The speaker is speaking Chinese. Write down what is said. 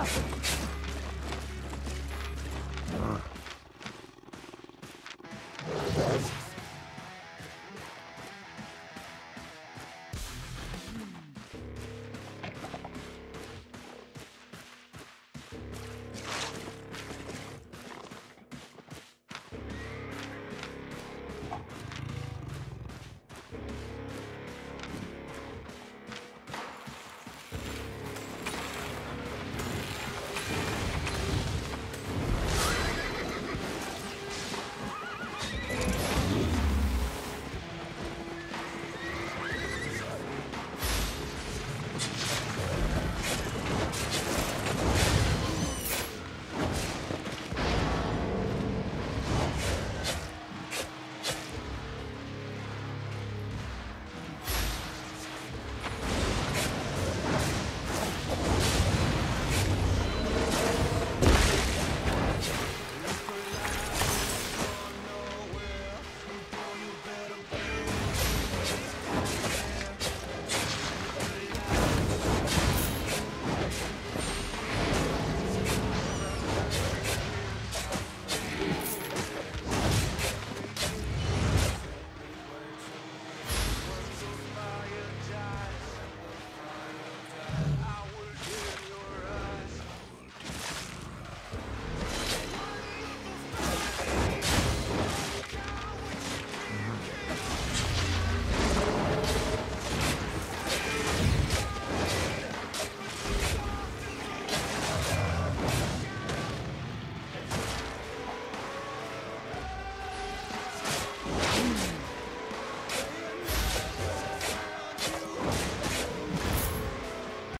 啊！you